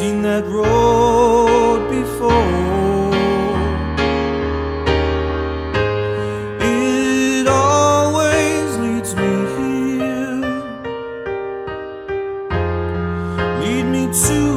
seen that road before. It always leads me here, lead me to.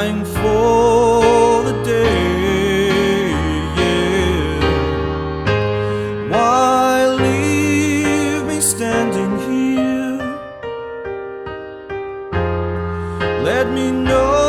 dying for the day. Yeah. Why leave me standing here? Let me know.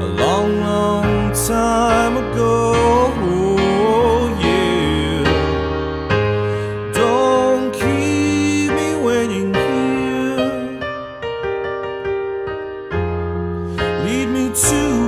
a long, long time ago. Oh, yeah. Don't keep me waiting here. Lead me to